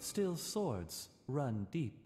Still swords run deep.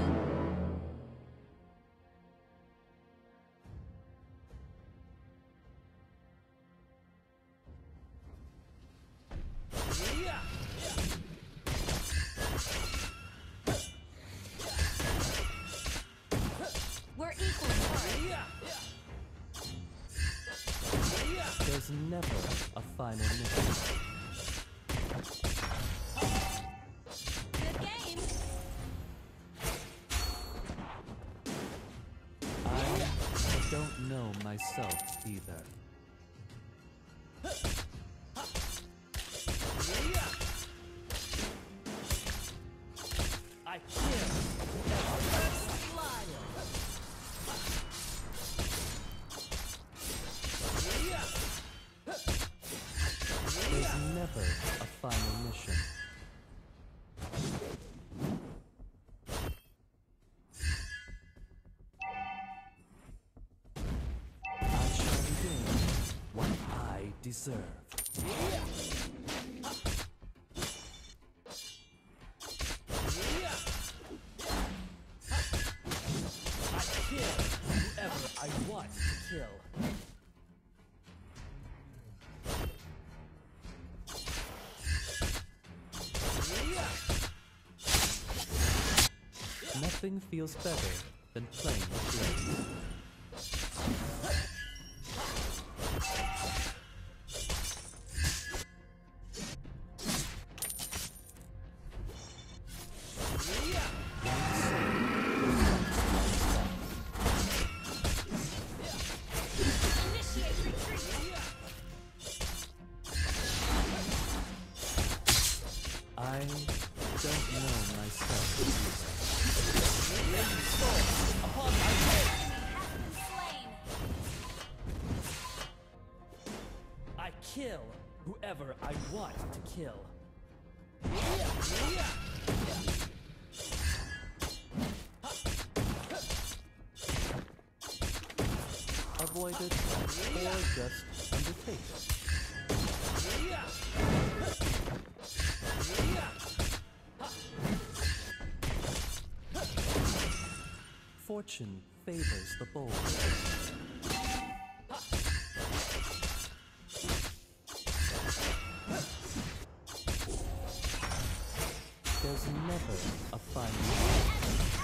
Never a final mission. Good game. I don't know myself either. Deserve. I kill whoever I want to kill. Nothing feels better than playing with blades. Kill whoever I want to kill. Avoid it or just undertake. Fortune favors the bold. There's never a final.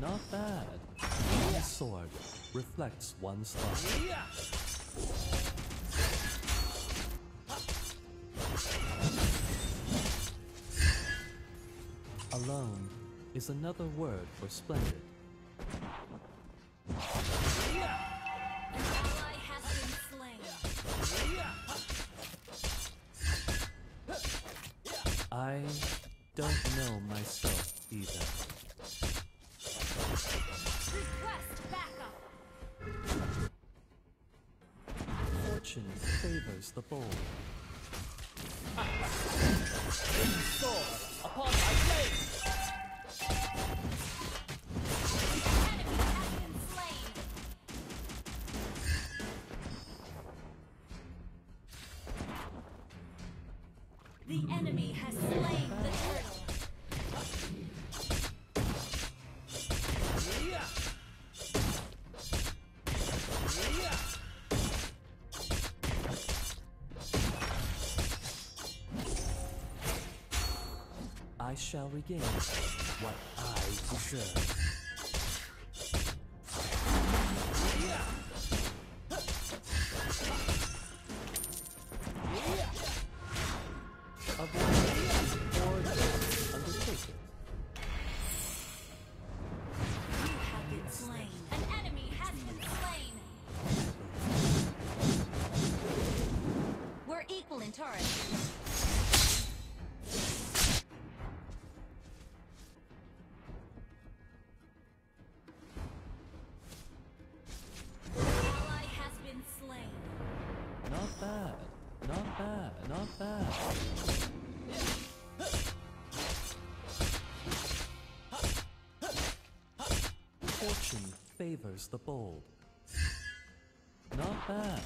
Not bad. One's sword reflects one's thought. Alone is another word for splendid. Bold. Upon my blade. Shall regain what I deserve. Not bad, not bad. Fortune favors the bold. Not bad.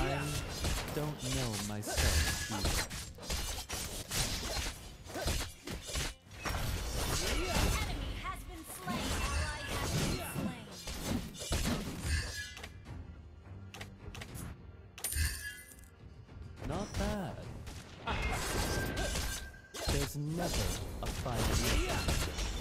I don't know myself either. Not bad. There's never a final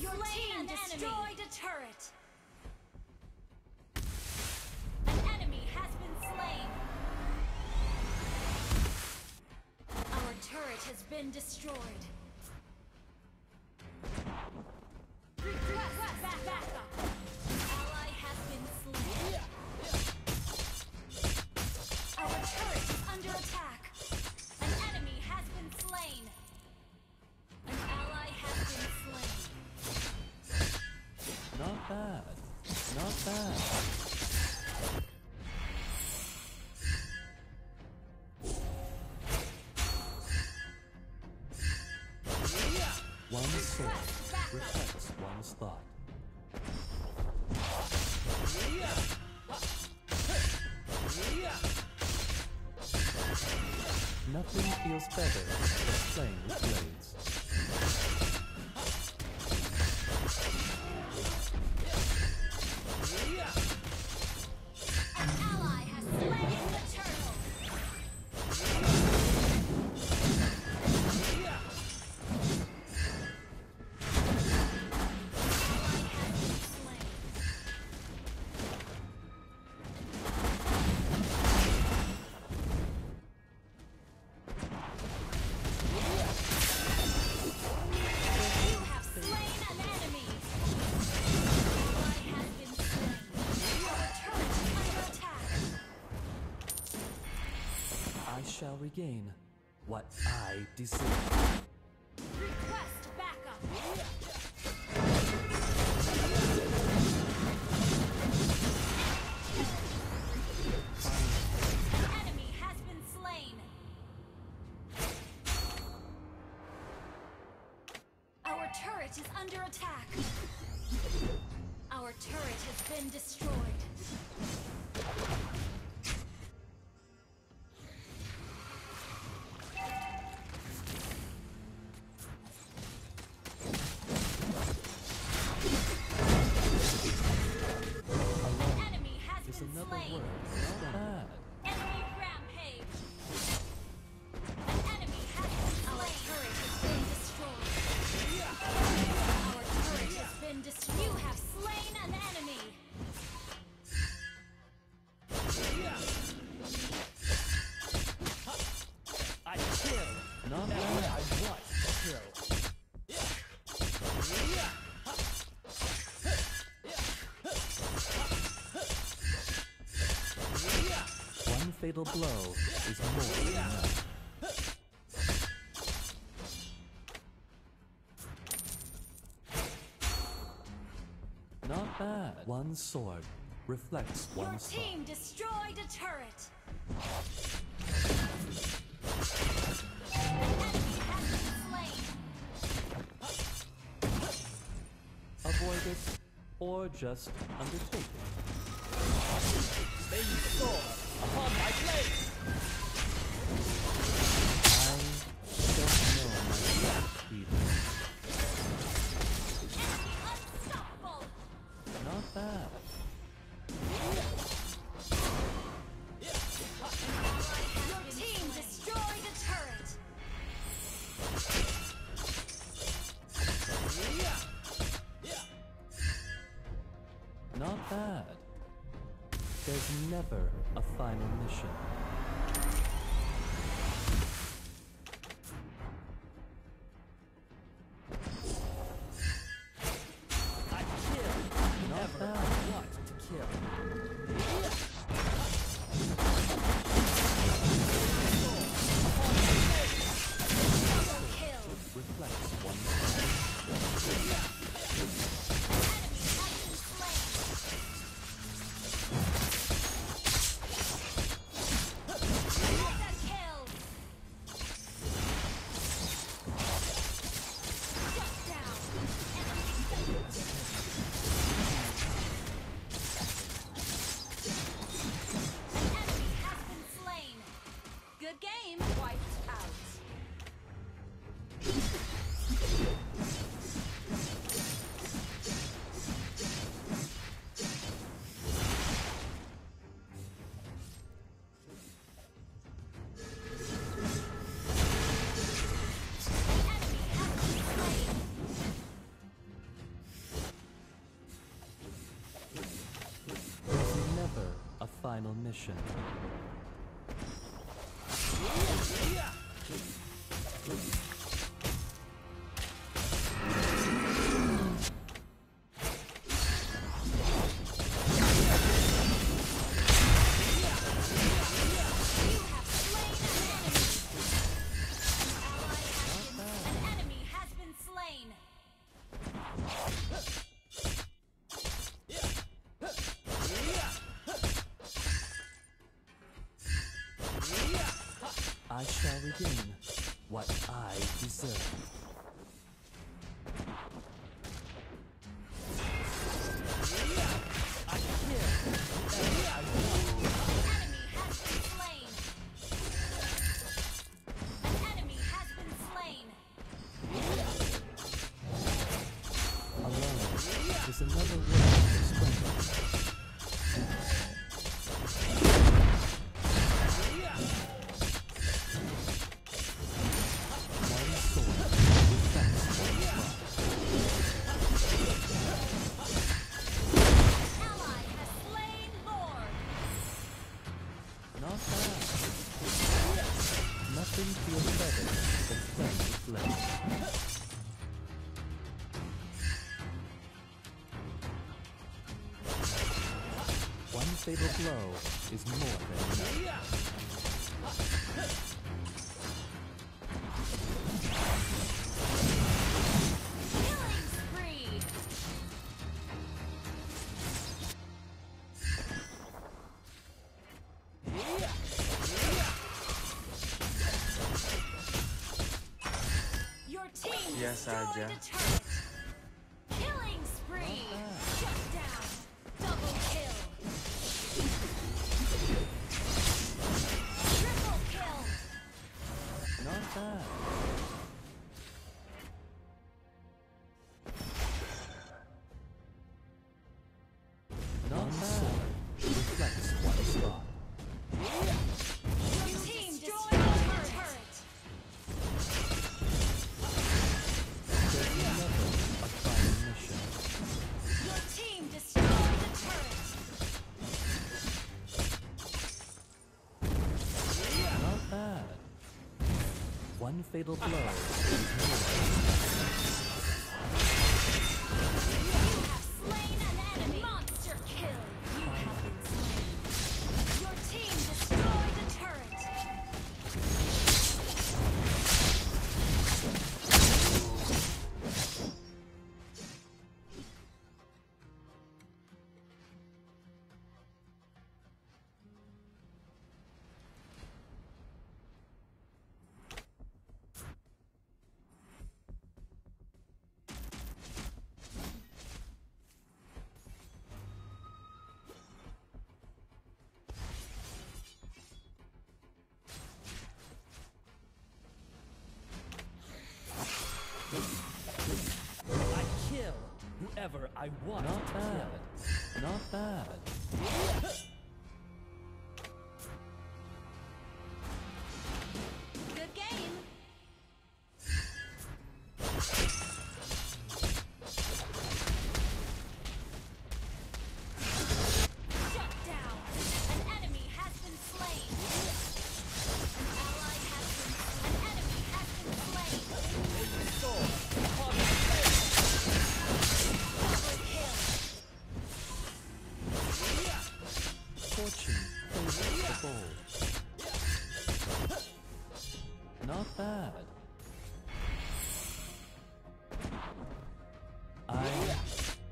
You have. An enemy has been slain. Our turret has been destroyed. Not bad. Not bad. One soul reflects one's thought. Nothing feels better than playing with blades. Shall regain what I deserve. fatal blow is more than enough. Not bad. One sword reflects Your one Your team destroyed a turret. Avoid it or just undertake it. Main sword upon my blade. I don't know my black people. never a final mission. final mission. regain what I deserve. is more than enough. Yes, I just. Fatal blow. I want Not bad. Not bad.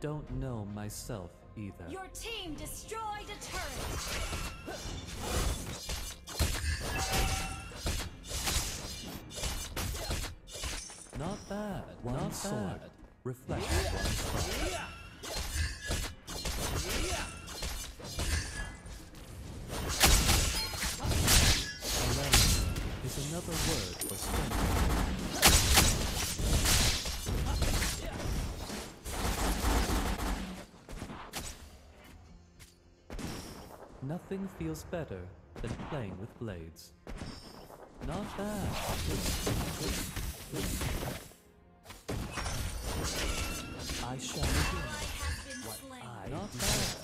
Don't know myself either. Your team destroyed a turret. Not bad. One Not sword. Bad. Reflects one spot. Awareness is another word for strength. Nothing feels better than playing with blades. Not bad. I shall begin. Been slain. Not bad.